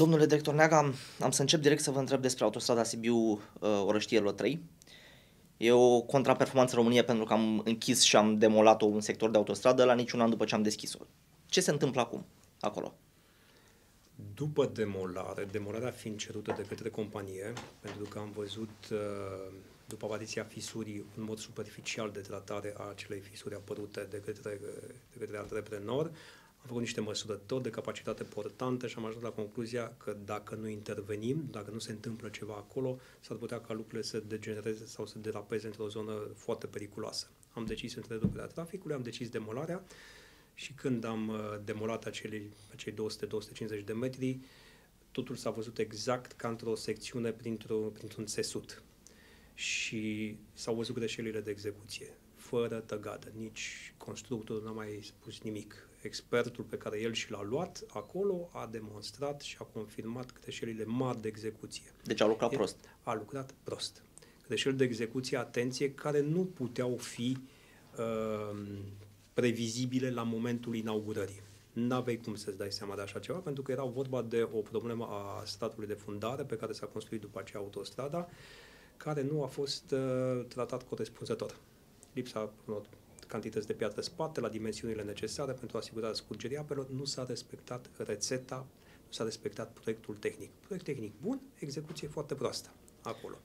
Domnule director Neaga, am să încep direct să vă întreb despre autostrada Sibiu uh, Orăștielor 3. E o contraperformanță România pentru că am închis și am demolat-o un sector de autostradă la niciun an după ce am deschis-o. Ce se întâmplă acum, acolo? După demolare, demolarea fiind cerută de către companie, pentru că am văzut uh, după apariția fisurii un mod superficial de tratare a acelei fisuri apărute de către, de către antreprenor, am făcut niște măsurători de capacitate portantă și am ajuns la concluzia că dacă nu intervenim, dacă nu se întâmplă ceva acolo, s-ar putea ca lucrurile să degenereze sau să derapeze într-o zonă foarte periculoasă. Am decis întreruperea traficului, am decis demolarea și când am uh, demolat acei, acei 200-250 de metri, totul s-a văzut exact ca într-o secțiune printr-o, printr-un țesut. Și s-au văzut greșelile de execuție, fără tăgadă. Nici constructorul n-a mai spus nimic. Expertul pe care el și l-a luat acolo a demonstrat și a confirmat greșelile mari de execuție. Deci a lucrat prost. A lucrat prost. Greșeli de execuție, atenție, care nu puteau fi uh, previzibile la momentul inaugurării. N-aveai cum să-ți dai seama de așa ceva, pentru că era vorba de o problemă a statului de fundare pe care s-a construit după aceea autostrada, care nu a fost uh, tratat corespunzător. Lipsa unor cantități de piatră spate la dimensiunile necesare pentru asigurarea scurgerii apelor, nu s-a respectat rețeta, nu s-a respectat proiectul tehnic. Proiect tehnic bun, execuție foarte proastă acolo.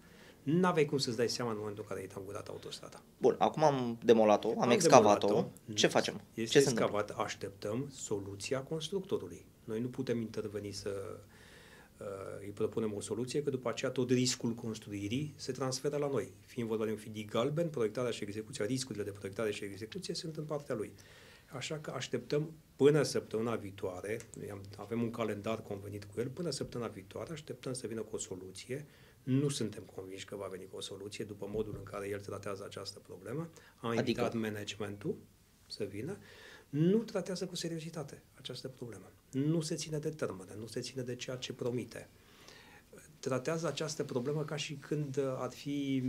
N-aveai cum să-ți dai seama în momentul în care ai inaugurat autostrada. Bun, acum am demolat-o, am, am excavat-o. Demolat-o. Ce facem? Este Ce excavat, așteptăm soluția constructorului. Noi nu putem interveni să uh, îi propunem o soluție, că după aceea tot riscul construirii se transferă la noi. Fiind vorba de un fidic galben, proiectarea și execuția, riscurile de proiectare și execuție sunt în partea lui. Așa că așteptăm până săptămâna viitoare, avem un calendar convenit cu el, până săptămâna viitoare așteptăm să vină cu o soluție nu suntem convinși că va veni cu o soluție după modul în care el tratează această problemă. A adică? invitat managementul să vină. Nu tratează cu seriozitate această problemă. Nu se ține de termene, nu se ține de ceea ce promite. Tratează această problemă ca și când ar fi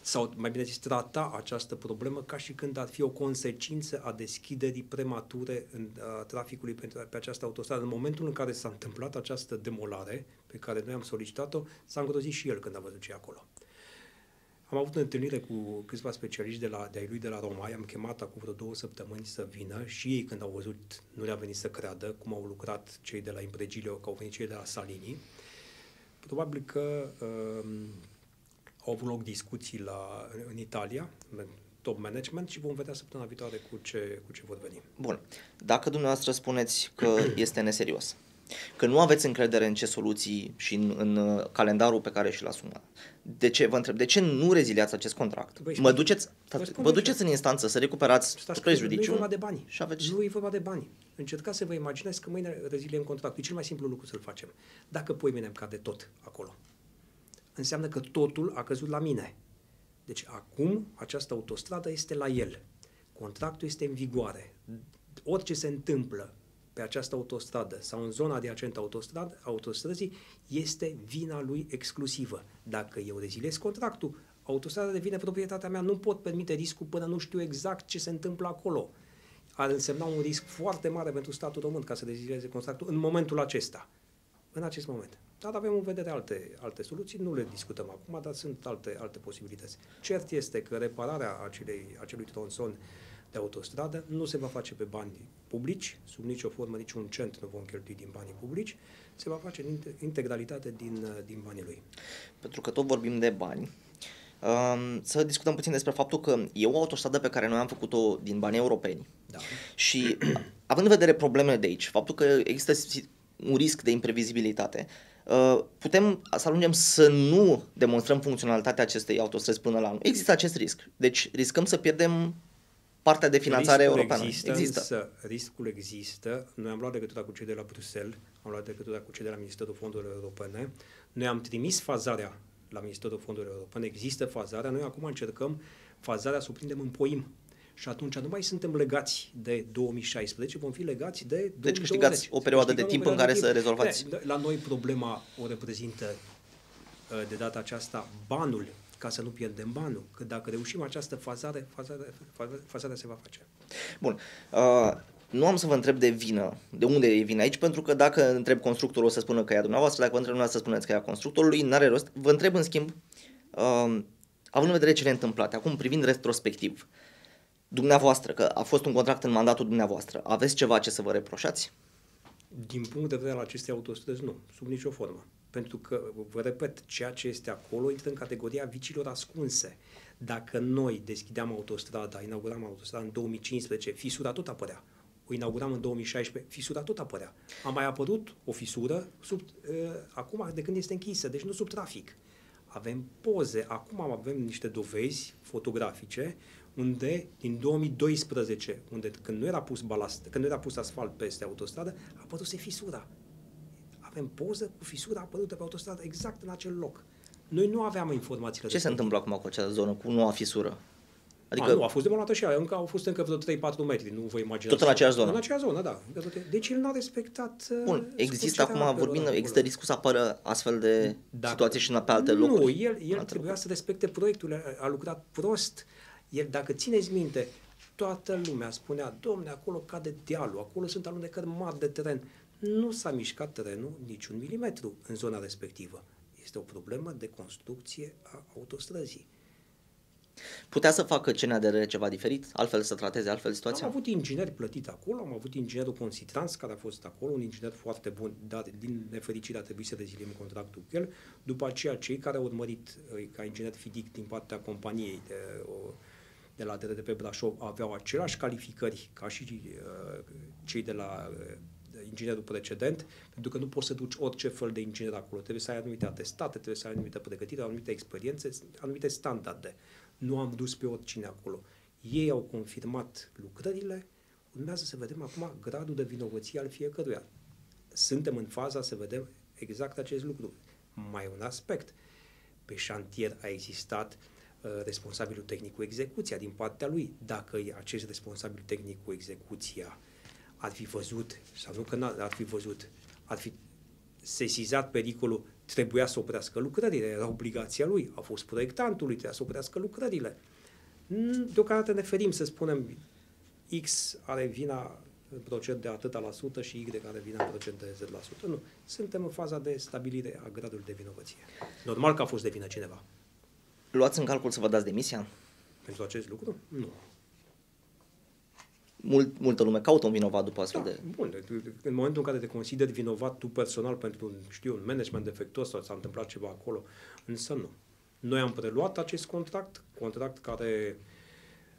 sau mai bine zis, trata această problemă ca și când ar fi o consecință a deschiderii premature în, a traficului pe, pe această autostradă. În momentul în care s-a întâmplat această demolare pe care noi am solicitat-o, s-a îngrozit și el când a văzut ce acolo. Am avut o întâlnire cu câțiva specialiști de, la, de ai lui de la Roma, i-am chemat acum vreo două săptămâni să vină și ei când au văzut nu le-a venit să creadă cum au lucrat cei de la Impregilio, că au venit cei de la Salini. Probabil că uh, au avut loc discuții la, în Italia, top management și vom vedea săptămâna viitoare cu ce, cu ce vor veni. Bun. Dacă dumneavoastră spuneți că este neserios, că nu aveți încredere în ce soluții și în, în uh, calendarul pe care și-l asumă. De ce, vă întreb, de ce nu reziliați acest contract? Băi, mă duceți, vă duceți în instanță să recuperați prejudiciul? Nu e vorba de bani. Și aveți... Nu e vorba de bani. Încercați să vă imaginați că mâine reziliem contractul. E cel mai simplu lucru să-l facem. Dacă pui mine cade tot acolo înseamnă că totul a căzut la mine. Deci acum această autostradă este la el. Contractul este în vigoare. Orice se întâmplă pe această autostradă sau în zona adiacentă autostrad, autostrăzii este vina lui exclusivă. Dacă eu rezilez contractul, autostrada devine proprietatea mea, nu pot permite riscul până nu știu exact ce se întâmplă acolo. Ar însemna un risc foarte mare pentru statul român ca să rezileze contractul în momentul acesta. În acest moment. Dar avem în vedere alte, alte soluții, nu le discutăm acum, dar sunt alte, alte posibilități. Cert este că repararea acelei, acelui tronson de autostradă nu se va face pe bani publici, sub nicio formă, niciun cent nu vom cheltui din banii publici, se va face în integralitate din, din banii lui. Pentru că tot vorbim de bani, um, să discutăm puțin despre faptul că e o autostradă pe care noi am făcut-o din bani europeni. Da. Și având în vedere problemele de aici, faptul că există un risc de imprevizibilitate, Uh, putem să ajungem să nu demonstrăm funcționalitatea acestei autostrăzi până la anul. Există acest risc. Deci riscăm să pierdem partea de finanțare riscul europeană. Există, există. Însă, riscul există. Noi am luat legătura cu cei de la Bruxelles, am luat legătura cu cei de la Ministerul Fondurilor Europene. Noi am trimis fazarea la Ministerul Fondurilor Europene. Există fazarea. Noi acum încercăm fazarea să o prindem în poim și atunci nu mai suntem legați de 2016, vom fi legați de 2020. Deci câștigați o perioadă de timp în care timp. să rezolvați. La noi problema o reprezintă uh, de data aceasta banul, ca să nu pierdem banul. Că dacă reușim această fazare, fazare, fazarea se va face. Bun. Uh, nu am să vă întreb de vină, de unde e vina aici, pentru că dacă întreb constructorul o să spună că e a dumneavoastră, dacă vă întreb dumneavoastră să spuneți că e a constructorului, n-are rost. Vă întreb în schimb, uh, având în vedere cele întâmplate, acum privind retrospectiv, dumneavoastră, că a fost un contract în mandatul dumneavoastră, aveți ceva ce să vă reproșați? Din punct de vedere al acestei autostrăzi, nu, sub nicio formă. Pentru că, vă repet, ceea ce este acolo intră în categoria vicilor ascunse. Dacă noi deschideam autostrada, inauguram autostrada în 2015, fisura tot apărea. O inauguram în 2016, fisura tot apărea. A mai apărut o fisură sub, uh, acum de când este închisă, deci nu sub trafic. Avem poze, acum avem niște dovezi fotografice unde din 2012, unde când nu era pus balast, când nu era pus asfalt peste autostradă, a apărut fisura. Avem poză cu fisura apărută pe autostradă exact în acel loc. Noi nu aveam informațiile. Ce se întâmplă acum cu acea zonă, cu noua fisură? Adică... A, nu, a fost demolată și aia, încă au fost încă vreo 3-4 metri, nu vă imaginați. Tot în aceeași zonă? În aceeași zonă, da. Deci el n-a respectat... Uh, Bun, există acum, vorbim, există riscul să apară astfel de Dacă, situații și pe alte locuri? Nu, el, el trebuia să respecte proiectul, a lucrat prost. El, dacă țineți minte, toată lumea spunea, domne, acolo cade dealul, acolo sunt alunecări mari de teren. Nu s-a mișcat terenul niciun milimetru în zona respectivă. Este o problemă de construcție a autostrăzii. Putea să facă CNADR ceva diferit, altfel să trateze altfel situația? Am avut ingineri plătit acolo, am avut inginerul Consitrans care a fost acolo, un inginer foarte bun, dar din nefericire a trebuit să reziliem contractul cu el. După aceea, cei care au urmărit uh, ca inginer FIDIC din partea companiei de, de la DRDP Brașov aveau aceleași calificări ca și uh, cei de la uh, inginerul precedent, pentru că nu poți să duci orice fel de inginer acolo. Trebuie să ai anumite atestate, trebuie să ai anumite pregătire, anumite experiențe, anumite standarde. Nu am dus pe oricine acolo. Ei au confirmat lucrările, urmează să vedem acum gradul de vinovăție al fiecăruia. Suntem în faza să vedem exact acest lucru. Mai un aspect. Pe șantier a existat uh, responsabilul tehnic cu execuția din partea lui. Dacă acest responsabil tehnic cu execuția ar fi văzut, sau nu că ar fi văzut, ar fi sesizat pericolul, trebuia să oprească lucrările, era obligația lui, a fost proiectantului, trebuia să oprească lucrările. Deocamdată ne ferim să spunem X are vina în procent de atâta la sută și Y are vina în procent de 10%. Nu. Suntem în faza de stabilire a gradului de vinovăție. Normal că a fost de vină cineva. Luați în calcul să vă dați demisia? Pentru acest lucru? Nu mult, multă lume caută un vinovat după astfel da, de... Bun, în momentul în care te consideri vinovat tu personal pentru, un, știu, un management defectuos sau s-a întâmplat ceva acolo, însă nu. Noi am preluat acest contract, contract care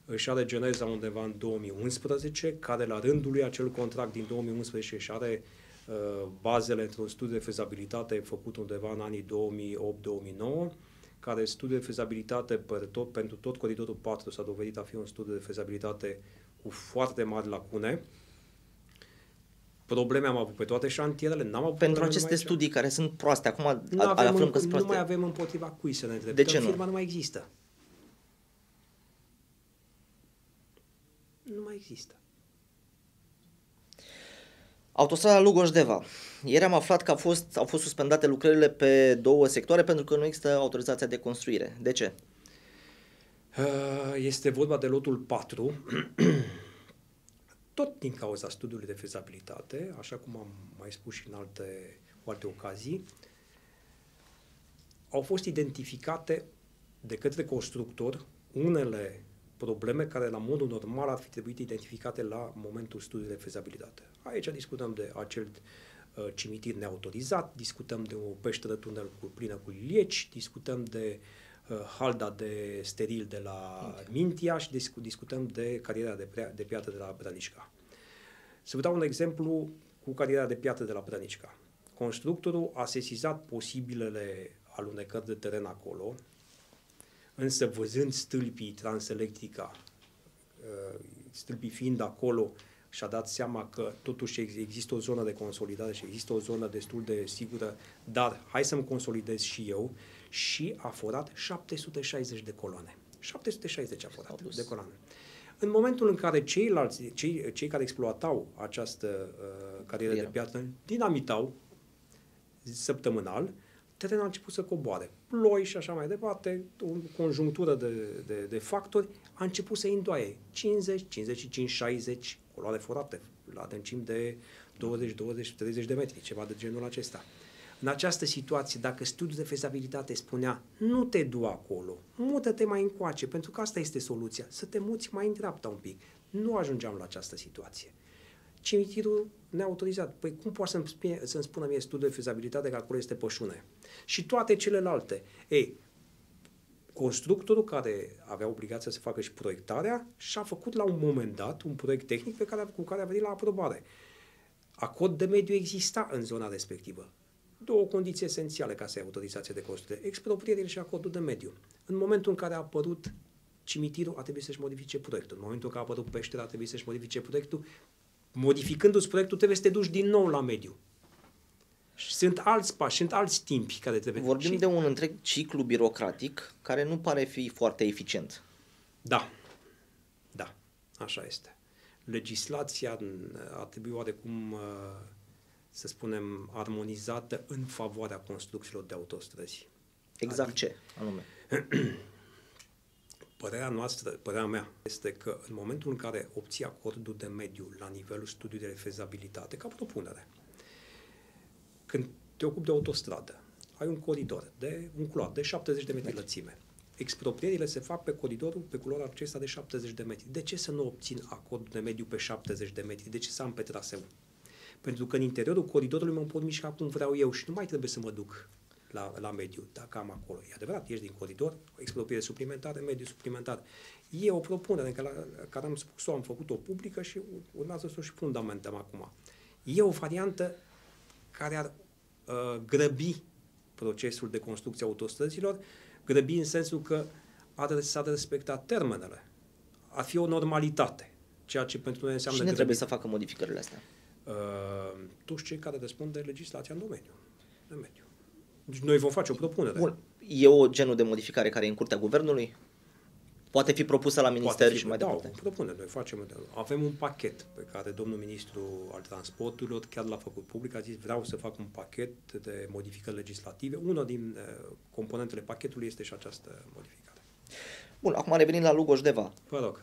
își are geneza undeva în 2011, care la rândul lui acel contract din 2011 își are uh, bazele într-un studiu de fezabilitate făcut undeva în anii 2008-2009, care studiul de fezabilitate pentru tot, pentru tot coridorul 4 s-a dovedit a fi un studiu de fezabilitate cu foarte mari lacune. Probleme am avut pe toate șantierele, n-am avut Pentru aceste studii care sunt proaste, acum nu avem aflăm că sunt proaste. Nu mai avem împotriva cui să ne întrebăm. De ce nu? Firma nu mai există. Nu mai există. Autostrada Lugoj-Deva. Ieri am aflat că au fost, au fost suspendate lucrările pe două sectoare pentru că nu există autorizația de construire. De ce? Uh, este vorba de lotul 4, tot din cauza studiului de fezabilitate, așa cum am mai spus și în alte, alte ocazii, au fost identificate de către constructor unele probleme care la modul normal ar fi trebuit identificate la momentul studiului de fezabilitate. Aici discutăm de acel uh, cimitir neautorizat, discutăm de o peșteră tunel cu plină cu lieci, discutăm de uh, Uh, halda de steril de la Mintia și discu- discutăm de cariera de, prea, de piatră de la Brănișca. Să vă dau un exemplu cu cariera de piatră de la Brănișca. Constructorul a sesizat posibilele alunecări de teren acolo, însă văzând stâlpii Transelectrica, uh, stâlpii fiind acolo, și-a dat seama că totuși există o zonă de consolidare și există o zonă destul de sigură, dar hai să-mi consolidez și eu și a forat 760 de coloane. 760 a forat de coloane. În momentul în care ceilalți, cei, cei care exploatau această uh, carieră de piatră dinamitau săptămânal, terenul a început să coboare. Ploi și așa mai departe, o conjunctură de, de, de factori, a început să îndoaie 50, 55, 60 coloane forate, la adâncim de 20, 20, 30 de metri, ceva de genul acesta. În această situație, dacă studiul de fezabilitate spunea nu te du acolo, mută-te mai încoace, pentru că asta este soluția, să te muți mai în dreapta un pic. Nu ajungeam la această situație. Cimitirul neautorizat. Păi cum poate să-mi, spune, să-mi spună mie studiul de fezabilitate că acolo este pășune? Și toate celelalte. Ei, constructorul care avea obligația să facă și proiectarea și-a făcut la un moment dat un proiect tehnic pe care, cu care a venit la aprobare. Acord de mediu exista în zona respectivă. Două condiții esențiale ca să ai autorizație de construire. Exproprierile și acordul de mediu. În momentul în care a apărut cimitirul, a trebuit să-și modifice proiectul. În momentul în care a apărut peștera, a trebuit să-și modifice proiectul. Modificându-ți proiectul, trebuie să te duci din nou la mediu. Sunt alți pași, sunt alți timpi care trebuie. Vorbim și... de un întreg ciclu birocratic care nu pare fi foarte eficient. Da, da, așa este. Legislația ar trebui oarecum, uh, să spunem, armonizată în favoarea construcțiilor de autostrăzi. Exact adică, ce anume? Părerea noastră, părerea mea, este că în momentul în care obții acordul de mediu la nivelul studiului de fezabilitate, ca propunere, când te ocupi de autostradă, ai un coridor de un culoar de 70 de metri lățime. Exproprierile se fac pe coridorul, pe culoarul acesta de 70 de metri. De ce să nu obțin acordul de mediu pe 70 de metri? De ce să am pe traseu? Pentru că în interiorul coridorului mă pot mișca cum vreau eu și nu mai trebuie să mă duc la, la mediu, dacă am acolo. E adevărat, ești din coridor, o expropriere suplimentară, mediu suplimentar. E o propunere în care, care am spus-o, am făcut-o publică și urmează să o și fundamentăm acum. E o variantă care ar uh, grăbi procesul de construcție a autostrăzilor, grăbi în sensul că ar, s-ar respecta termenele. Ar fi o normalitate, ceea ce pentru noi înseamnă... Cine grăbi. trebuie să facă modificările astea? Uh, toți cei care răspund de legislația în domeniu. De mediu. Deci noi vom face o propunere. Bun. E o genul de modificare care e în curtea guvernului? Poate fi propusă la minister fi, și mai da, departe. propune, noi facem, avem un pachet pe care domnul ministru al transporturilor chiar l-a făcut public, a zis vreau să fac un pachet de modificări legislative. Una din uh, componentele pachetului este și această modificare. Bun, acum revenind la Lugoj Deva. Vă rog.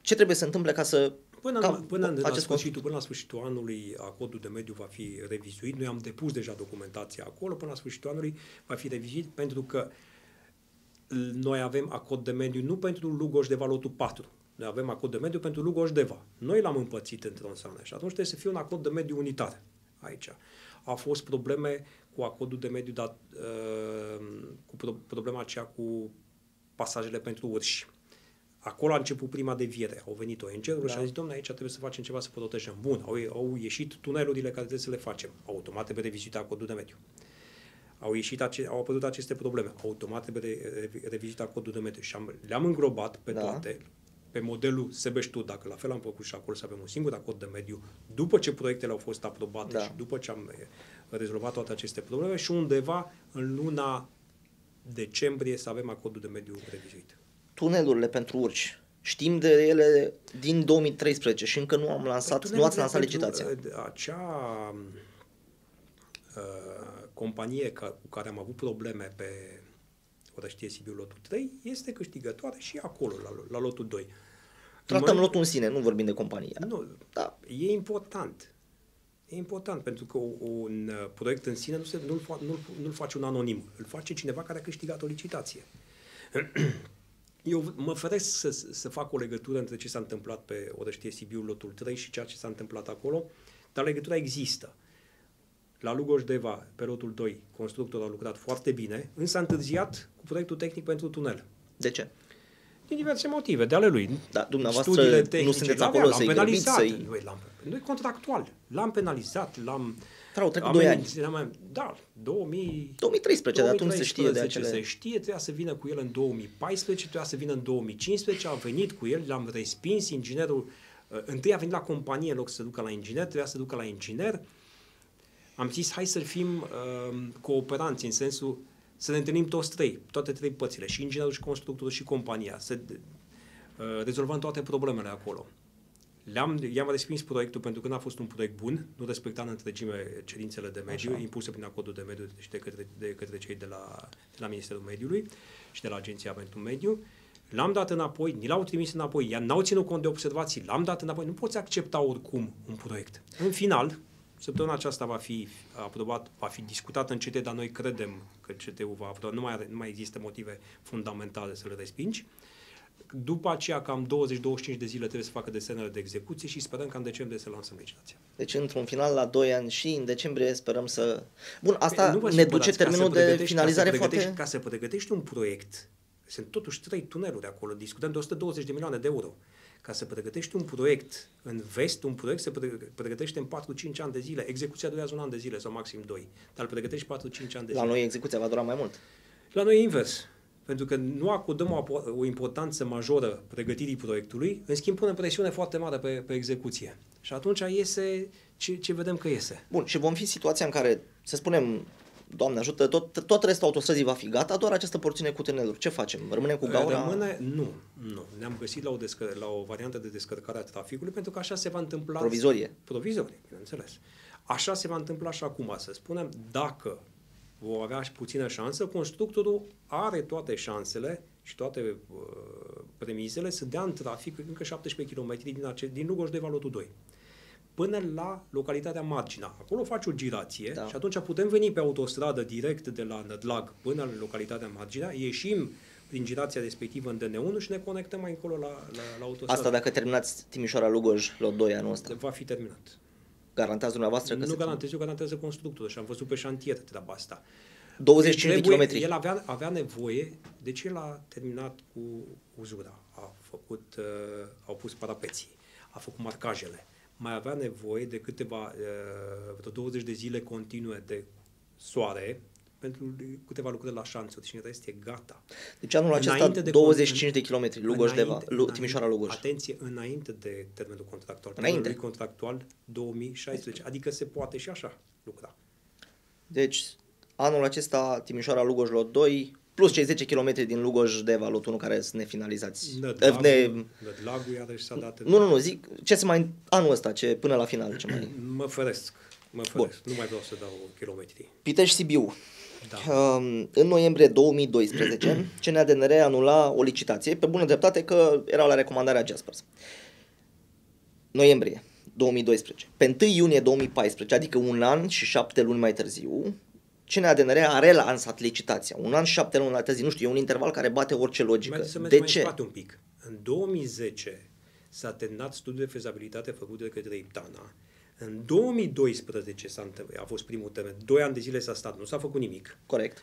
Ce trebuie să întâmple ca să Până, ca, până, la sfârșitul, până la sfârșitul anului, acordul de mediu va fi revizuit. Noi am depus deja documentația acolo. Până la sfârșitul anului va fi revizuit pentru că uh, noi avem acord de mediu nu pentru Lugoș de Valotul 4, noi avem acord de mediu pentru Lugoș Deva. Noi l-am împărțit într-o înseamnă și atunci trebuie să fie un acord de mediu unitar aici. Au fost probleme cu acordul de mediu, dat, uh, cu pro- problema aceea cu pasajele pentru urși. Acolo a început prima deviere. Au venit ONG-urile da. și a zis, domnule, aici trebuie să facem ceva să protejăm. Bun, au, au ieșit tunelurile care trebuie să le facem. Automat trebuie revizuit acordul de mediu au, ieșit ace- au apărut aceste probleme. Automat trebuie revizita codul de metru și am, le-am îngrobat pe da. toate pe modelul Sebeștu, dacă la fel am făcut și acolo să avem un singur acord de mediu, după ce proiectele au fost aprobate da. și după ce am eh, rezolvat toate aceste probleme și undeva în luna decembrie să avem acordul de mediu revizuit. Tunelurile pentru urci. Știm de ele din 2013 și încă nu am lansat, păi, nu ați lansat licitația. Eh, acea uh, companie ca, cu care am avut probleme pe Orăștie Sibiu lotul 3 este câștigătoare și acolo, la, la lotul 2. Tratăm lotul în sine, nu vorbim de companie. Nu, da. e important. E important pentru că un uh, proiect în sine nu se, nu-l, nu-l, nu-l face un anonim, îl face cineva care a câștigat o licitație. Eu mă feresc să, să fac o legătură între ce s-a întâmplat pe Orăștie Sibiu, lotul 3 și ceea ce s-a întâmplat acolo, dar legătura există. La Lugoj Deva, pe lotul 2, constructorul a lucrat foarte bine, însă a întârziat cu proiectul tehnic pentru tunel. De ce? Din diverse motive, de ale lui. Da, dumneavoastră Studiile tehnice, nu sunteți acolo să-i penalizat. Să-i... Noi, l-am, noi contractual. L-am penalizat, l-am... Dar au trecut 2 ani. Da, 2000... 2013, 2013 de atunci se știe de acele... Se știe, trebuia să vină cu el în 2014, trebuia să vină în 2015, a venit cu el, l-am respins, inginerul... Uh, întâi a venit la companie în loc să ducă la inginer, trebuia să ducă la inginer, uh, am zis hai să fim uh, cooperanți în sensul să ne întâlnim toți trei, toate trei părțile, și inginerul, și constructorul, și compania, să uh, rezolvăm toate problemele acolo. Le-am, i-am respins proiectul pentru că n-a fost un proiect bun, nu respecta în întregime cerințele de mediu Așa. impuse prin acordul de mediu și de către, de către cei de la, de la Ministerul Mediului și de la Agenția pentru Mediu. l-am dat înapoi, ni l-au trimis înapoi, i n-au ținut cont de observații, l-am dat înapoi. Nu poți accepta oricum un proiect. În final, săptămâna aceasta va fi aprobat, va fi discutat în CT, dar noi credem că CT-ul va aproba, nu mai, are, nu mai există motive fundamentale să le respingi. După aceea, cam 20-25 de zile trebuie să facă desenele de execuție și sperăm că în decembrie să lansăm licitația. Deci, într-un final, la 2 ani și în decembrie sperăm să... Bun, asta nu ne duce termenul de finalizare ca foarte... Ca să pregătești un proiect, sunt totuși trei tuneluri acolo, discutăm de 120 de milioane de euro. Ca să pregătești un proiect în vest, un proiect se pregătește în 4-5 ani de zile. Execuția durează un an de zile sau maxim 2. Dar îl pregătești 4-5 ani de zile. La noi execuția va dura mai mult. La noi e invers pentru că nu acordăm o, o importanță majoră pregătirii proiectului, în schimb punem presiune foarte mare pe, pe execuție. Și atunci iese ce, ce vedem că iese. Bun, și vom fi situația în care, să spunem, Doamne ajută, tot, tot restul autostrăzii va fi gata, doar această porțiune cu tuneluri. Ce facem? Rămânem cu gaura? Rămâne, nu, nu. Ne-am găsit la o, descă, la o variantă de descărcare a traficului pentru că așa se va întâmpla. Provizorie. Provizorie, bineînțeles. Așa se va întâmpla și acum, să spunem, dacă vor avea și puțină șansă, constructorul are toate șansele și toate uh, premisele să dea în trafic încă 17 km din, ace- din Lugoj de Valotul 2 până la localitatea Margina. Acolo faci o girație da. și atunci putem veni pe autostradă direct de la Nădlag până la localitatea Margina, ieșim prin girația respectivă în DN1 și ne conectăm mai încolo la, la, la autostradă. Asta dacă terminați Timișoara-Lugoj la 2 anul ăsta. Va fi terminat. Garantați dumneavoastră că Nu garantez, eu garantează constructorul și am văzut pe șantier treaba asta. 25 deci, de kilometri. El avea, avea nevoie, deci el a terminat cu uzura, a făcut, uh, au pus parapeții, a făcut marcajele. Mai avea nevoie de câteva, uh, vreo 20 de zile continue de soare, pentru câteva lucruri la șanțuri și în rest e gata. Deci anul acesta de 25 de kilometri, Lugoj de Timișoara Lugoj. Atenție, înainte de termenul contractual. Înainte. Termenul contractual 2016, adică se poate și așa lucra. Deci anul acesta Timișoara Lugoj Lot 2 plus cei 10 km din Lugoj de Lot 1 care sunt nefinalizați. Nădlagul, ne... Nădlagul iarăși s-a dat. Nu, nu, nu, zic ce se mai anul ăsta, ce până la final ce mai. mă feresc. Mă feresc. Nu mai vreau să dau kilometri. Pitești Sibiu. Da. Um, în noiembrie 2012, CNADNR anula o licitație, pe bună dreptate că era la recomandarea Jaspers. Noiembrie 2012. Pe 1 iunie 2014, adică un an și șapte luni mai târziu, CNADNR a relansat licitația. Un an și șapte luni mai târziu, nu știu, e un interval care bate orice logică. Mai să de mai ce? un pic. În 2010 s-a terminat studiul de fezabilitate făcut de către Iptana în 2012 s-a a fost primul termen. Doi ani de zile s-a stat, nu s-a făcut nimic. Corect.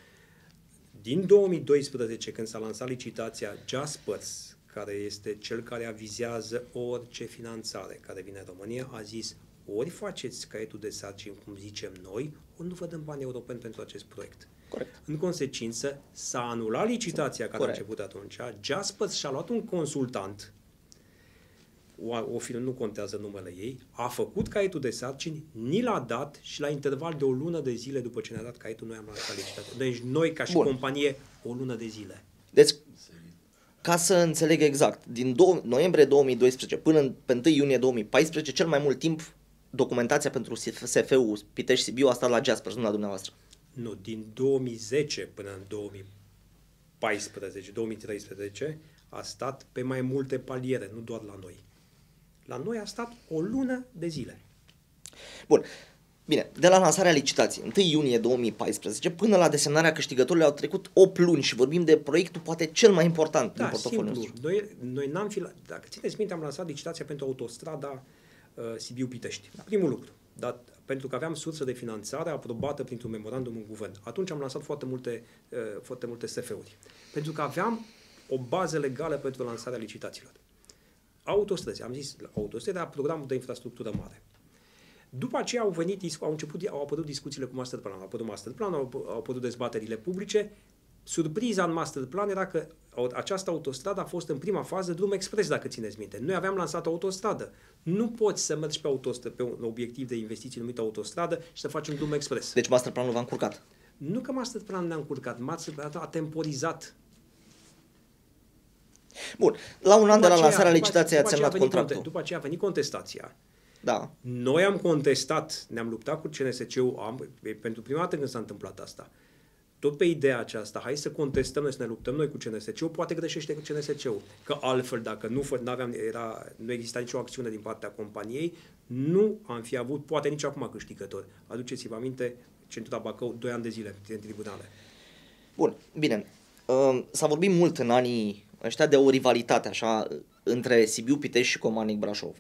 Din 2012, când s-a lansat licitația Jaspers, care este cel care avizează orice finanțare care vine în România, a zis ori faceți caietul de sarcini, cum zicem noi, ori nu vă dăm bani europeni pentru acest proiect. Corect. În consecință, s-a anulat licitația care Corect. a început atunci. Jaspers și-a luat un consultant o, o firmă, nu contează numele ei, a făcut caietul de sarcini, ni l-a dat și la interval de o lună de zile după ce ne-a dat caietul, noi am lansat licitația. Deci noi, ca și Bun. companie, o lună de zile. Deci, ca să înțeleg exact, din 2, noiembrie 2012 până în, pe 1 iunie 2014, cel mai mult timp documentația pentru SF-ul Pitești Sibiu a stat la Jasper, nu la dumneavoastră. Nu, din 2010 până în 2014, 2013 a stat pe mai multe paliere, nu doar la noi. La noi a stat o lună de zile. Bun. Bine, de la lansarea licitației, 1 iunie 2014, până la desemnarea câștigătorului au trecut 8 luni și vorbim de proiectul poate cel mai important da, din portofoliul nostru. Noi, noi n-am fi, dacă țineți minte, am lansat licitația pentru autostrada uh, Sibiu-Pitești. Da. Primul lucru. Dar pentru că aveam sursă de finanțare aprobată printr-un memorandum în guvern. Atunci am lansat foarte multe, uh, foarte multe SF-uri. Pentru că aveam o bază legală pentru lansarea licitațiilor autostrăzi. Am zis autostrăzi, dar programul de infrastructură mare. După aceea au venit, au început, au apărut discuțiile cu masterplan, au apărut masterplan, au, au apărut dezbaterile publice. Surpriza în masterplan era că această autostradă a fost în prima fază drum expres, dacă țineți minte. Noi aveam lansat o autostradă. Nu poți să mergi pe, autostradă, pe un obiectiv de investiții numit autostradă și să faci un drum expres. Deci masterplanul v-a încurcat? Nu că masterplanul ne-a încurcat, masterplanul a temporizat Bun, la un an de la lansarea licitației ați semnat contractul. Conte, după aceea a venit contestația. Da. Noi am contestat, ne-am luptat cu CNSC-ul, am, pentru prima dată când s-a întâmplat asta. Tot pe ideea aceasta, hai să contestăm noi, să ne luptăm noi cu CNSC-ul, poate greșește cu CNSC-ul. Că altfel, dacă nu, aveam, era, nu exista nicio acțiune din partea companiei, nu am fi avut, poate nici acum câștigător. Aduceți-vă aminte, Centura Bacău, 2 ani de zile în tribunale. Bun, bine. Uh, s-a vorbit mult în anii ăștia de o rivalitate așa între Sibiu, Pitești și Comanic Brașov.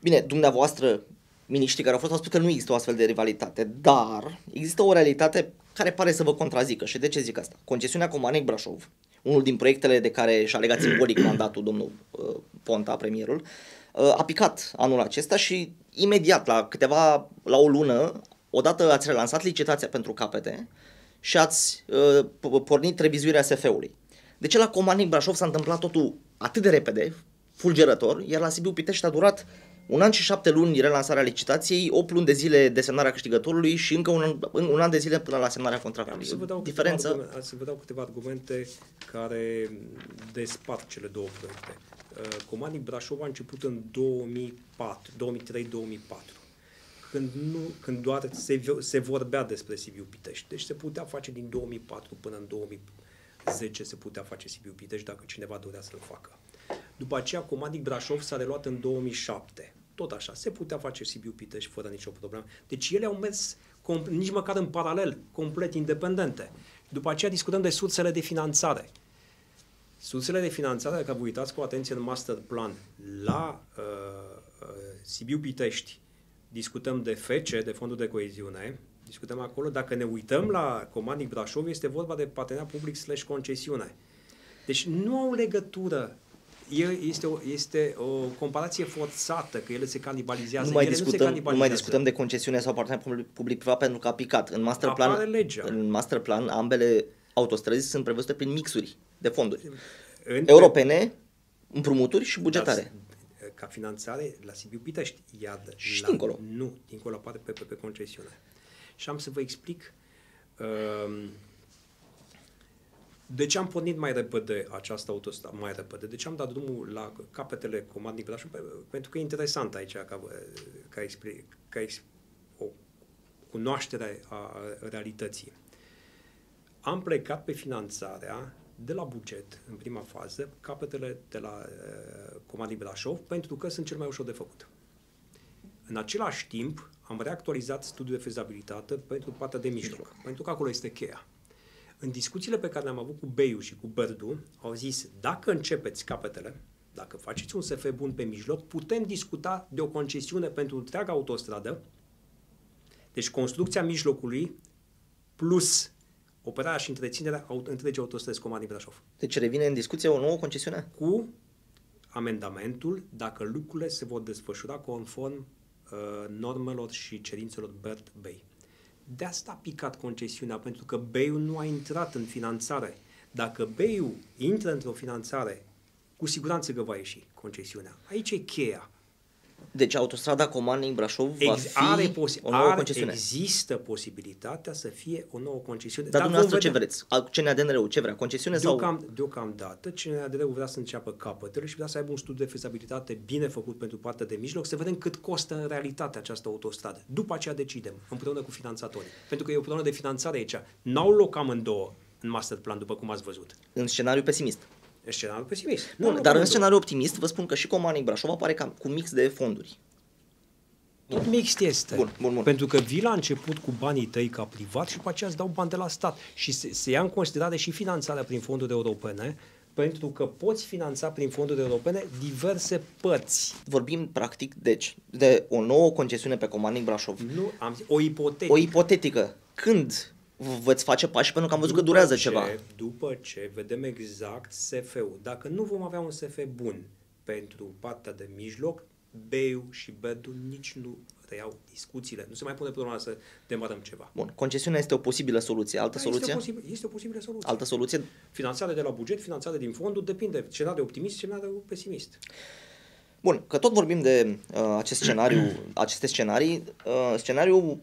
Bine, dumneavoastră, miniștrii care au fost, au spus că nu există o astfel de rivalitate, dar există o realitate care pare să vă contrazică. Și de ce zic asta? Concesiunea Comanic Brașov, unul din proiectele de care și-a legat simbolic mandatul domnul uh, Ponta, premierul, uh, a picat anul acesta și imediat, la câteva, la o lună, odată ați relansat licitația pentru capete și ați uh, pornit revizuirea SF-ului. De ce la Comanic Brașov s-a întâmplat totul atât de repede, fulgerător, iar la Sibiu Pitești a durat un an și șapte luni relansarea licitației, 8 luni de zile de semnarea câștigătorului și încă un, un an de zile până la semnarea contractului. Să vă dau Diferență... Câteva să vă dau câteva argumente care despart cele două proiecte. Uh, Comanic Brașov a început în 2004, 2003-2004 când, nu, când doar se, se vorbea despre Sibiu Pitești. Deci se putea face din 2004 până în 2010 se putea face Sibiu Pitești dacă cineva dorea să-l facă. După aceea, Comadic Brașov s-a reluat în 2007. Tot așa, se putea face Sibiu Pitești fără nicio problemă. Deci ele au mers nici măcar în paralel, complet independente. După aceea discutăm de sursele de finanțare. Sursele de finanțare, dacă vă uitați cu atenție în master plan la uh, uh, Sibiu Pitești, discutăm de FECE, de Fondul de Coeziune, discutăm acolo, dacă ne uităm la Comandnic Brașov, este vorba de parteneriat public slash concesiune. Deci nu au legătură este o, este o comparație forțată, că ele se canibalizează. Nu mai, ele discutăm, nu, se canibalizează. nu mai discutăm de concesiune sau parteneriat public-privat pentru că a picat. În master plan, legea. în master plan ambele autostrăzi sunt prevăzute prin mixuri de fonduri. Între... Europene, împrumuturi și bugetare ca finanțare la Sibiu Pitești, iar și la, dincolo. Nu, dincolo apare pe, pe, pe concesiune. Și am să vă explic uh, de ce am pornit mai repede această autostradă, mai repede? De ce am dat drumul la capetele Comandnic Brașov? Pentru că e interesant aici ca, ca, explic, ca explic, o cunoaștere a realității. Am plecat pe finanțarea de la buget, în prima fază, capetele de la uh, Comandii Brașov, pentru că sunt cel mai ușor de făcut. În același timp, am reactualizat studiul de fezabilitate pentru partea de mijloc, pentru că acolo este cheia. În discuțiile pe care le-am avut cu Beiu și cu Bărdu, au zis, dacă începeți capetele, dacă faceți un SF bun pe mijloc, putem discuta de o concesiune pentru întreaga autostradă, deci construcția mijlocului plus operarea și întreținerea întregii autostrăzi Comandii Brașov. Deci revine în discuție o nouă concesiune? Cu amendamentul dacă lucrurile se vor desfășura conform uh, normelor și cerințelor BERT Bay. De asta a picat concesiunea, pentru că BEI nu a intrat în finanțare. Dacă BEI intră într-o finanțare, cu siguranță că va ieși concesiunea. Aici e cheia. Deci autostrada Comanding Brașov va Ex- fi are posi- o nouă are, concesiune. Există posibilitatea să fie o nouă concesiune. Dar, Dar dumneavoastră ce vreți? CNADNR-ul ce vrea? Concesiune Deocam, sau? Deocamdată CNADNR-ul vrea să înceapă capătele și vrea să aibă un studiu de fezabilitate bine făcut pentru partea de mijloc, să vedem cât costă în realitate această autostradă. După aceea decidem, împreună cu finanțatorii. Pentru că e o problemă de finanțare aici. N-au loc amândouă în master plan, după cum ați văzut. În scenariu pesimist. În scenariu pesimist. Bun, dar în scenariu optimist vă spun că și Comanic Brașov apare cam cu mix de fonduri. Tot mixt este. Bun, bun, bun. Pentru că vii la început cu banii tăi ca privat și după aceea îți dau bani de la stat. Și se, se ia în considerare și finanțarea prin fonduri europene, pentru că poți finanța prin fonduri europene diverse părți. Vorbim, practic, deci, de o nouă concesiune pe Comanding Brașov. Nu, am zis, o ipotetică. O ipotetică. Când veți face pași pentru că am văzut după că durează ce, ceva. După ce vedem exact SF-ul. Dacă nu vom avea un SF bun pentru partea de mijloc, Beiu și Bedu nici nu reiau discuțiile. Nu se mai pune problema să demarăm ceva. Bun, concesiunea este o posibilă soluție. Altă da, soluție? Este o, posibil, este o posibilă soluție. Altă soluție? Finanțare de la buget, finanțare din fonduri, depinde. Scenariu optimist, scenariu pesimist. Bun, că tot vorbim de uh, acest scenariu, aceste scenarii, uh, scenariul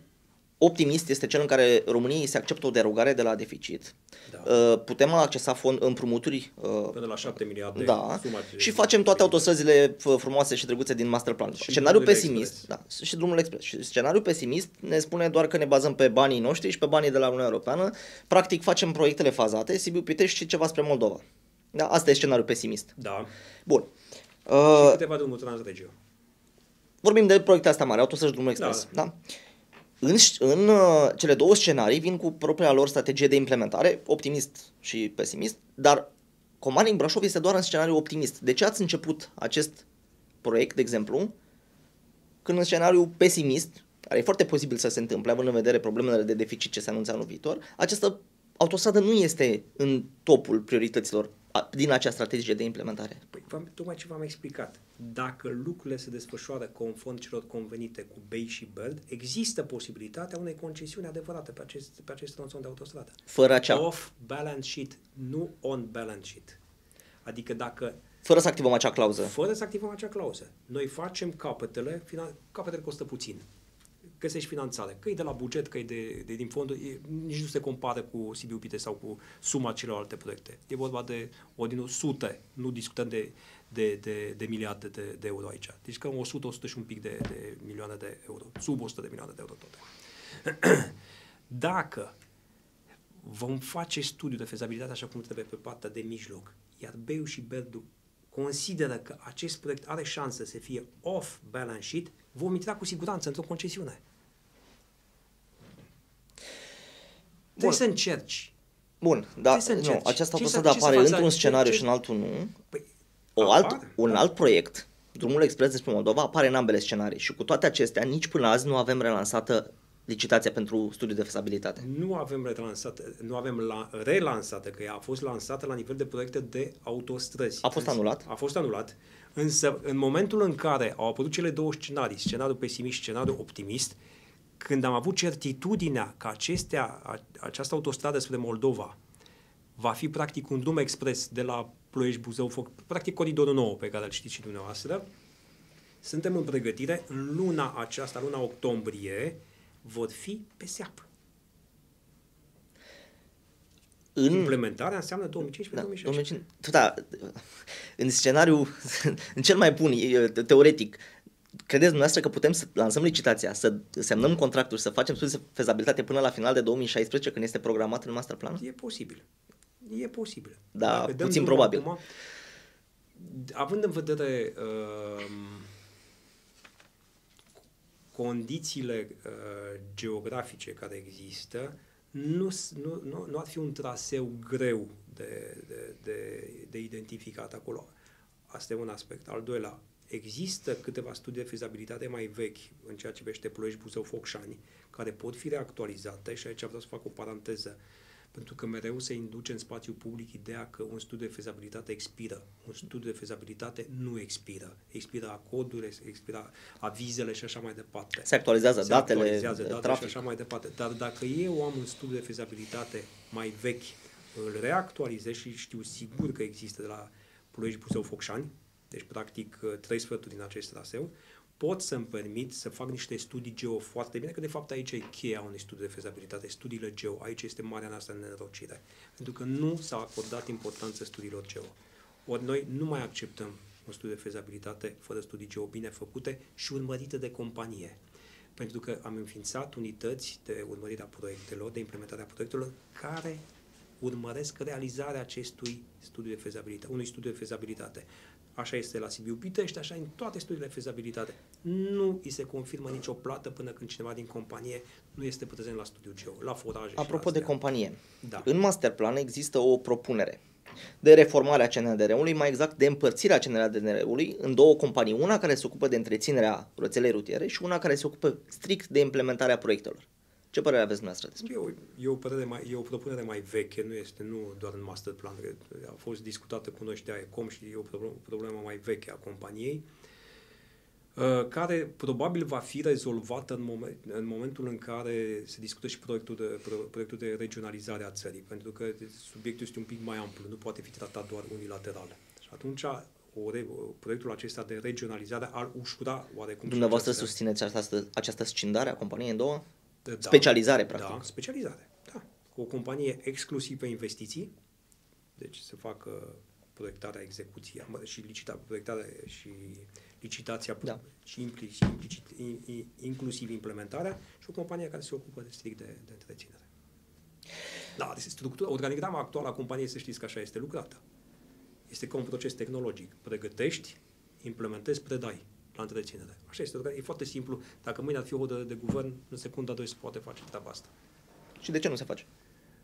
optimist este cel în care României se acceptă o derogare de la deficit. Da. Uh, Putem accesa fond împrumuturi uh, Până la 7 miliarde. da, suma de- și facem toate autostrăzile f- frumoase și drăguțe din masterplan. Și Scenariul drumurile pesimist, expres. da, și drumul expres. Și scenariul pesimist ne spune doar că ne bazăm pe banii noștri și pe banii de la Uniunea Europeană. Practic facem proiectele fazate, Sibiu Pitești și ceva spre Moldova. Da, asta e scenariul pesimist. Da. Bun. Și Uh, câteva drumuri transregio. vorbim de proiecte astea mari, autostrăzi drumul expres. Da. da? În, sc- în uh, cele două scenarii vin cu propria lor strategie de implementare, optimist și pesimist, dar Comarnic Brașov este doar în scenariu optimist. De ce ați început acest proiect, de exemplu, când în scenariu pesimist, care e foarte posibil să se întâmple, având în vedere problemele de deficit ce se anunță anul viitor, această autostradă nu este în topul priorităților a- din acea strategie de implementare. Păi, v-am, tocmai ce v-am explicat. Dacă lucrurile se desfășoară conform celor convenite cu Bay și Bird, există posibilitatea unei concesiuni adevărate pe acest, pe acest tronson de autostradă. Fără acea, Off balance sheet, nu on balance sheet. Adică dacă, fără să activăm acea clauză. fără să activăm acea clauză, noi facem capetele, finan- capetele costă puțin. Găsești finanțare, că e de la buget, că e de, de din fonduri, e, nici nu se compară cu Sibiu Pite sau cu suma celorlalte proiecte. E vorba de ordinul sute, nu discutăm de, de, de, de miliarde de, de euro aici. Deci că 100, 100 și un pic de, de milioane de euro, sub 100 de milioane de euro toate. Dacă vom face studiul de fezabilitate așa cum trebuie pe partea de mijloc, iar Beu și Berdu consideră că acest proiect are șansă să fie off balance sheet, vom intra cu siguranță într-o concesiune. Trebuie să încerci. Bun, da, să nu, încerci? această Ce să- autostradă ce să apare faci? într-un Ce- scenariu ce- și în altul nu. Păi, O alt, apar, un da. alt proiect, Drumul Expres despre Moldova, apare în ambele scenarii și cu toate acestea, nici până azi nu avem relansată licitația pentru studiu de fezabilitate. Nu avem relansată, nu avem la, relansată, că ea a fost lansată la nivel de proiecte de autostrăzi. A fost anulat? A fost anulat. Însă, în momentul în care au apărut cele două scenarii, scenariul pesimist și scenariul optimist, când am avut certitudinea că acestea, a- această autostradă spre Moldova va fi practic un drum expres de la Ploiești, Buzău, Foc, practic coridorul nou pe care îl știți și dumneavoastră, suntem în pregătire, în luna aceasta, luna octombrie, vor fi pe seapă. În, Implementarea înseamnă 2015-2016. da, 2005 da, în scenariu, în cel mai bun, e, teoretic, credeți dumneavoastră că putem să lansăm licitația, să semnăm contractul și să facem studiu de fezabilitate până la final de 2016, când este programat în masterplan? E posibil. E posibil. Da, Dacă dăm puțin drumul probabil. Acum, având în vedere uh, condițiile uh, geografice care există, nu, s- nu, nu, nu ar fi un traseu greu de, de, de, de identificat acolo. Asta e un aspect. Al doilea, există câteva studii de fezabilitate mai vechi în ceea ce privește Ploiești, Buzău, Focșani, care pot fi reactualizate și aici vreau să fac o paranteză pentru că mereu se induce în spațiu public ideea că un studiu de fezabilitate expiră. Un studiu de fezabilitate nu expiră. Expiră acordurile, expiră avizele și așa mai departe. Se actualizează Se datele, actualizează datele trafic. și așa mai departe. Dar dacă eu am un studiu de fezabilitate mai vechi, îl reactualizez și știu sigur că există de la Ploiești, Buzău, Focșani, deci practic trei sferturi din acest traseu, pot să-mi permit să fac niște studii geo foarte bine, că de fapt aici e cheia unui studiu de fezabilitate, studiile geo, aici este marea noastră nenorocire, pentru că nu s-a acordat importanță studiilor geo. Ori noi nu mai acceptăm un studiu de fezabilitate fără studii geo bine făcute și urmărite de companie. Pentru că am înființat unități de urmărire a proiectelor, de implementare a proiectelor, care urmăresc realizarea acestui studiu de fezabilitate, unui studiu de fezabilitate. Așa este la Sibiu Pitești, așa în toate studiile de fezabilitate. Nu îi se confirmă nicio plată până când cineva din companie nu este prezent la studiu geo, la foraje și Apropo la de astea. companie, Da. în masterplan există o propunere de reformare a CNDR-ului, mai exact de împărțirea CNDR-ului în două companii, una care se ocupă de întreținerea rețelei rutiere și una care se ocupă strict de implementarea proiectelor. Ce părere aveți dumneavoastră despre? E o, e, o părere mai, e o propunere mai veche, nu este nu doar în master plan, că a fost discutată cu noi și de AECOM și e o problemă, problemă mai veche a companiei, uh, care probabil va fi rezolvată în, moment, în momentul în care se discută și proiectul de, pro, proiectul de regionalizare a țării, pentru că subiectul este un pic mai amplu, nu poate fi tratat doar unilateral. Și atunci o, re- proiectul acesta de regionalizare ar ușura oarecum și Dumneavoastră această- susțineți această, această scindare a companiei în două? Da, Specializare, practic. Da, specializare. Da. Cu o companie exclusiv pe investiții, deci se fac proiectarea, execuția mă, și licita, proiectarea și licitația Da. și implicit, implicit, inclusiv implementarea și o companie care se ocupă de strict de, de întreținere. Da, deci structura, organigrama actuală a companiei, să știți că așa este lucrată. Este ca un proces tehnologic. Pregătești, implementezi, predai la întreținere. Așa este. E foarte simplu. Dacă mâine ar fi o de, de guvern, în secunda 2 se poate face treaba asta. Și de ce nu se face?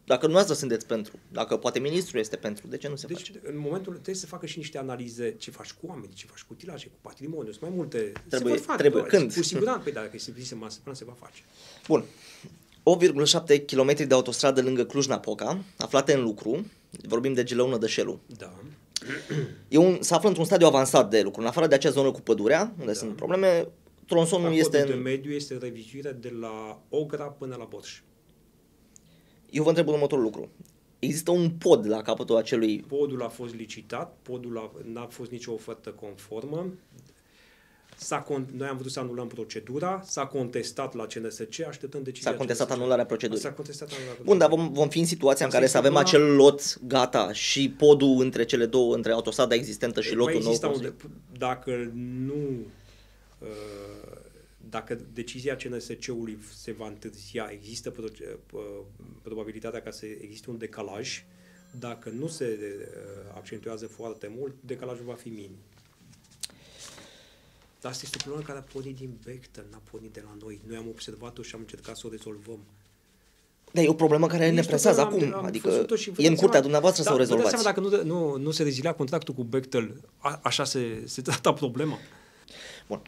Dacă nu ați sunteți pentru, dacă poate ministrul este pentru, de ce nu se deci, face? în momentul trebuie să facă și niște analize ce faci cu oameni, ce faci cu utilaje, cu patrimoniu, sunt mai multe. Trebuie- se vor face, trebuie. bă, Când? Cu siguranță, păi dacă este se, se, se va face. Bun. 8,7 km de autostradă lângă Cluj-Napoca, aflate în lucru, vorbim de Gileună de Șelu. Da. E un, se află într-un stadiu avansat de lucru. În afară de acea zonă cu pădurea, unde sunt probleme, tronsonul Acordul este... de În... mediu este revizuirea de la Ogra până la Borș. Eu vă întreb următorul lucru. Există un pod la capătul acelui... Podul a fost licitat, podul a, n-a fost nicio ofertă conformă. S-a con- noi am vrut să anulăm procedura, s-a contestat la CNSC, așteptăm decizia S-a contestat CNSC. anularea procedurii. S-a contestat anularea Bun, dar procedurii. vom, vom fi în situația în Asta care să este avem problema- acel lot gata și podul între cele două, între autostrada existentă și Mai lotul nou. exista un construit. de, dacă nu uh, dacă decizia CNSC-ului se va întârzia, există proce- uh, probabilitatea ca să existe un decalaj. Dacă nu se uh, accentuează foarte mult, decalajul va fi minim. Dar asta este o problemă care a pornit din Bechtel, n-a pornit de la noi. Noi am observat-o și am încercat să o rezolvăm. Da, e o problemă care ne Este o presează problemă, acum. am adică văzut-o și vă e în dați curtea seama- dumneavoastră da, să o vă dați rezolvați. seama dacă nu, nu, nu se rezilea contractul cu Bechtel, a, așa se, se trata problema. Bun.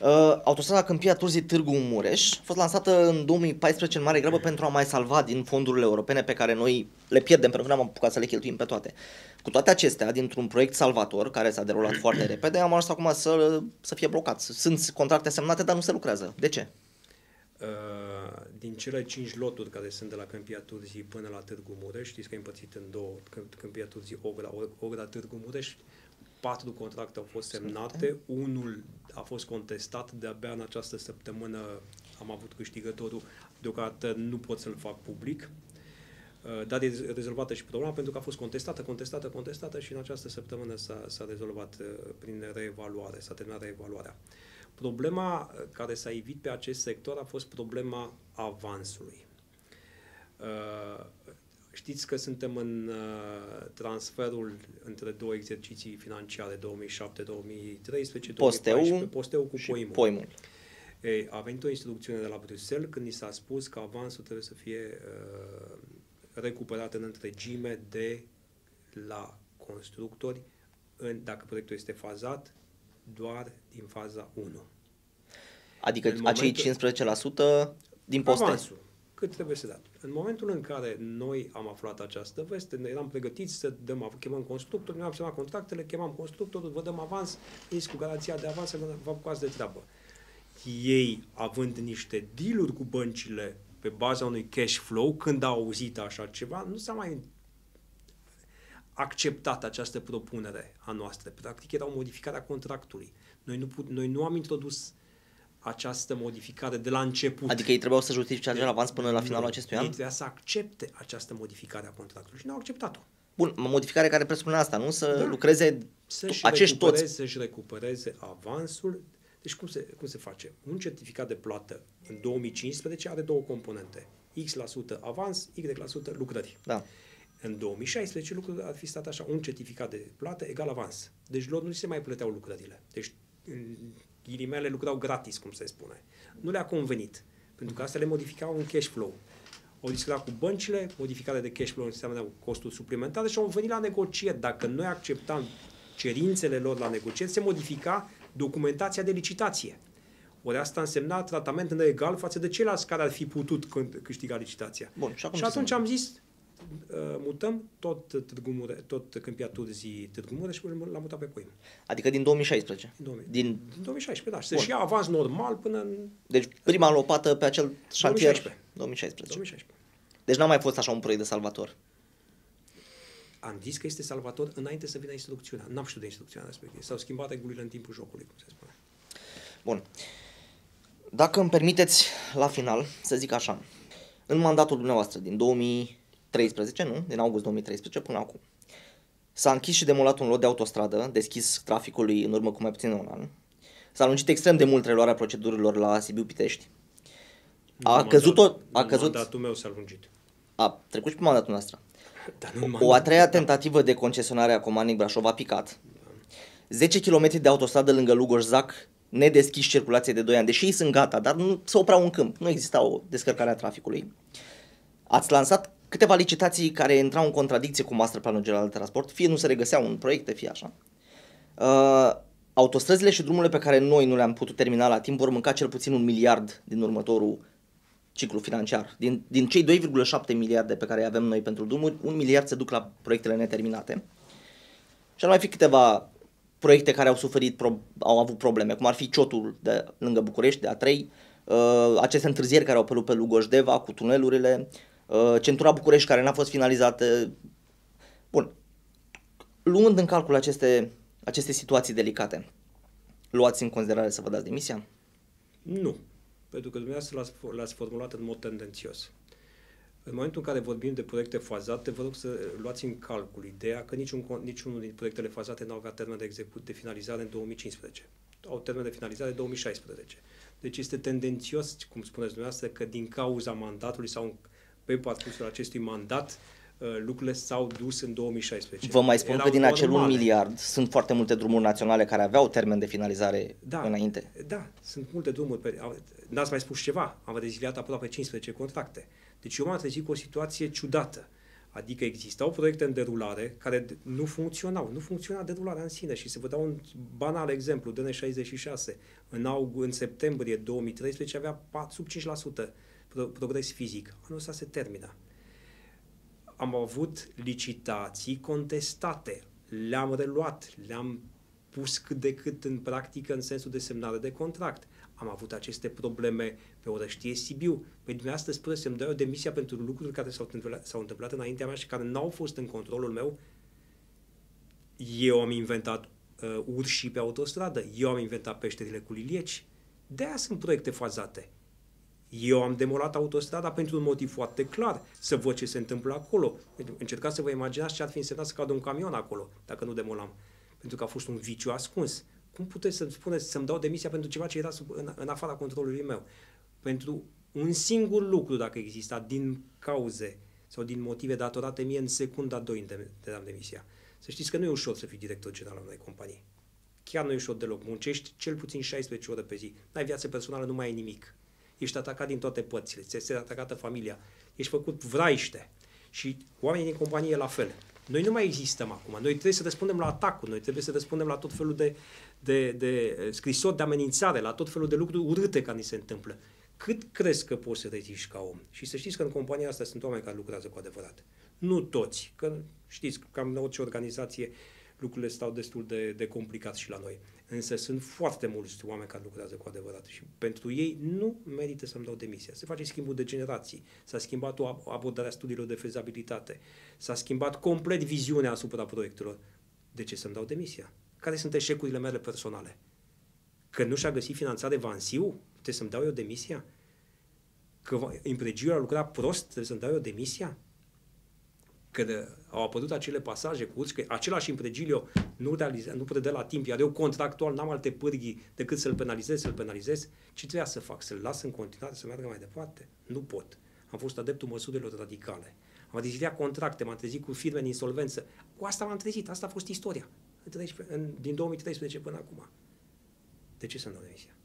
Uh, autostrada Câmpia Turzii Târgu Mureș a fost lansată în 2014 în mare grabă pentru a mai salva din fondurile europene pe care noi le pierdem pentru că n-am apucat să le cheltuim pe toate. Cu toate acestea, dintr-un proiect salvator care s-a derulat foarte repede, am ajuns acum să, să fie blocat. Sunt contracte semnate, dar nu se lucrează. De ce? Uh, din cele cinci loturi care sunt de la Câmpia Turzii până la Târgu Mureș, știți că e împărțit în două, Câmp- Câmpia Turzii, Ogra, Ogra, Târgu Mureș, patru contracte au fost semnate, unul a fost contestat, de-abia în această săptămână am avut câștigătorul, deocamdată nu pot să-l fac public, Uh, dar e rezolvată și problema pentru că a fost contestată, contestată, contestată și în această săptămână s-a, s-a rezolvat uh, prin reevaluare, s-a terminat reevaluarea. Problema uh, care s-a evit pe acest sector a fost problema avansului. Uh, Știți că suntem în uh, transferul între două exerciții financiare, 2007-2013, Posteu 2014, posteu cu și poimul. poimul. Ei, a venit o instrucțiune de la Bruxelles când ni s-a spus că avansul trebuie să fie uh, recuperat în întregime de la constructori, în, dacă proiectul este fazat, doar din faza 1. Adică În acei momentul- 15% din poste. Avansul. Cât trebuie să dat. În momentul în care noi am aflat această veste, ne eram pregătiți să dăm, chemăm constructor, noi am semnat contractele, chemam constructorul, vă dăm avans, ei cu garanția de avans, vă vă apucați de treabă. Ei, având niște dealuri cu băncile pe baza unui cash flow, când au auzit așa ceva, nu s-a mai acceptat această propunere a noastră. Practic era o modificare a contractului. Noi nu, put, noi nu am introdus această modificare de la început. Adică ei trebuiau să justifice acel avans până la finalul Nu, acestui Ei an? trebuia să accepte această modificare a contractului și nu au acceptat-o. Bun, modificare care presupune asta, nu? Să Da. lucreze Să-și acești recupereze, toți. să-și recupereze avansul. Deci cum se, cum se face? Un certificat de plată în 2015 are două componente. X% avans, Y% lucrări. Da. În 2016 lucrul ar fi stat așa, un certificat de plată egal avans. Deci lor nu se mai plăteau lucrările. Deci, în ghilimele, lucrau gratis, cum se spune. Nu le-a convenit, pentru că asta le modificau un cash flow. Au discutat cu băncile, modificarea de cash flow înseamnă costuri suplimentare și au venit la negocieri. Dacă noi acceptam cerințele lor la negocieri, se modifica documentația de licitație. Ori asta însemna tratament egal față de ceilalți care ar fi putut câ- câștiga licitația. Bun, și acum și ce se atunci am zis, uh, mutăm tot Târgu Mure, tot Câmpia Turzii Târgu Mureș și l-am mutat pe Poim. Adică din 2016. Din 2000. Din, Din 2016, da. Și Bun. să-și ia avans normal până în deci prima lopată pe acel șantier 2016. 2016. 2016. Deci n-a mai fost așa un proiect de salvator. Am zis că este salvator înainte să vină instrucțiunea. N-am știut de instrucțiunea respectivă. S-au schimbat regulile în timpul jocului, cum se spune. Bun. Dacă îmi permiteți, la final, să zic așa, în mandatul dumneavoastră din 2013, nu? Din august 2013 până acum, s-a închis și demolat un lot de autostradă deschis traficului în urmă cu mai puțin de un an. S-a lungit extrem de mult reluarea procedurilor la Sibiu-Pitești. A Nu căzut mandat- o, a nu căzut, Mandatul meu s-a lungit. a trecut și pe mandatul noastră. Dar nu în O a mandatul treia meu. tentativă de concesionare a Comanic Brașov a picat. 10 km de autostradă lângă Lugoj-Zac, nedeschiși circulație de 2 ani, deși ei sunt gata, dar nu se opreau în câmp, nu exista o descărcare a traficului. Ați lansat câteva licitații care intrau în contradicție cu Masterplanul General de Transport, fie nu se regăseau în proiecte, fie așa. Uh, autostrăzile și drumurile pe care noi nu le-am putut termina la timp vor mânca cel puțin un miliard din următorul ciclu financiar. Din, din cei 2,7 miliarde pe care îi avem noi pentru drumuri, un miliard se duc la proiectele neterminate. Și ar mai fi câteva proiecte care au suferit, pro, au avut probleme, cum ar fi Ciotul de lângă București, de A3, uh, aceste întârzieri care au apărut pe Lugoșdeva cu tunelurile, uh, centura București care n-a fost finalizată. Bun. Luând în calcul aceste, aceste situații delicate, luați în considerare să vă dați demisia? Nu. Pentru că dumneavoastră l-ați, l-ați formulat în mod tendențios. În momentul în care vorbim de proiecte fazate, vă rog să luați în calcul ideea că niciun, con- niciunul din proiectele fazate nu avea termen de execut de finalizare în 2015. Au termen de finalizare în 2016. Deci este tendențios, cum spuneți dumneavoastră, că din cauza mandatului sau pe parcursul acestui mandat, uh, lucrurile s-au dus în 2016. Vă mai spun Erau că din acel un normale. miliard sunt foarte multe drumuri naționale care aveau termen de finalizare Da, înainte. Da, sunt multe drumuri. Pe, au- n-ați mai spus ceva. Am reziliat aproape 15 contracte. Deci eu m-am trezit cu o situație ciudată. Adică existau proiecte în derulare care d- nu funcționau. Nu funcționa derularea în sine. Și să vă dau un banal exemplu. DN66 în, aug- în septembrie 2013 avea 4, sub 5% pro- progres fizic. Anul ăsta se termină am avut licitații contestate, le-am reluat, le-am pus cât de cât în practică în sensul de semnare de contract. Am avut aceste probleme pe Orăștie Sibiu. Păi dumneavoastră spune să-mi dai o demisia pentru lucruri care s-au întâmplat, s-au întâmplat înaintea mea și care n-au fost în controlul meu. Eu am inventat uh, urșii pe autostradă, eu am inventat peșterile cu lilieci. De aia sunt proiecte fazate. Eu am demolat autostrada pentru un motiv foarte clar, să văd ce se întâmplă acolo. Încercați să vă imaginați ce ar fi însemnat să cadă un camion acolo, dacă nu demolam. Pentru că a fost un viciu ascuns. Cum puteți să spuneți să-mi dau demisia pentru ceva ce era sub, în, în afara controlului meu? Pentru un singur lucru, dacă exista, din cauze sau din motive datorate mie, în secunda 2 îmi dădeam demisia. Să știți că nu e ușor să fii director general al unei companii. Chiar nu e ușor deloc. Muncești cel puțin 16 ore pe zi. N-ai viață personală, nu mai ai nimic ești atacat din toate părțile, ți este atacată familia, ești făcut vraiște și oamenii din companie la fel. Noi nu mai existăm acum, noi trebuie să răspundem la atacuri, noi trebuie să răspundem la tot felul de, de, de scrisori de amenințare, la tot felul de lucruri urâte care ni se întâmplă. Cât crezi că poți să reziști ca om? Și să știți că în compania asta sunt oameni care lucrează cu adevărat. Nu toți, că știți, cam în orice organizație lucrurile stau destul de, de complicat și la noi. Însă sunt foarte mulți oameni care lucrează cu adevărat și pentru ei nu merită să-mi dau demisia. Se face schimbul de generații, s-a schimbat o abordare a studiilor de fezabilitate, s-a schimbat complet viziunea asupra proiectelor. De ce să-mi dau demisia? Care sunt eșecurile mele personale? Că nu și-a găsit finanțare Vansiu? Trebuie să-mi dau eu demisia? Că impregiul a lucrat prost? Trebuie să-mi dau eu demisia? Că au apărut acele pasaje cu urci, că același impregilio nu, realiza, nu predă la timp, iar eu contractual n-am alte pârghii decât să-l penalizez, să-l penalizez, ce trebuia să fac? Să-l las în continuare, să meargă mai departe? Nu pot. Am fost adeptul măsurilor radicale. Am reziliat contracte, m-am trezit cu firme în insolvență. Cu asta m-am trezit, asta a fost istoria. Din 2013 până acum. De ce să-mi dau demisia?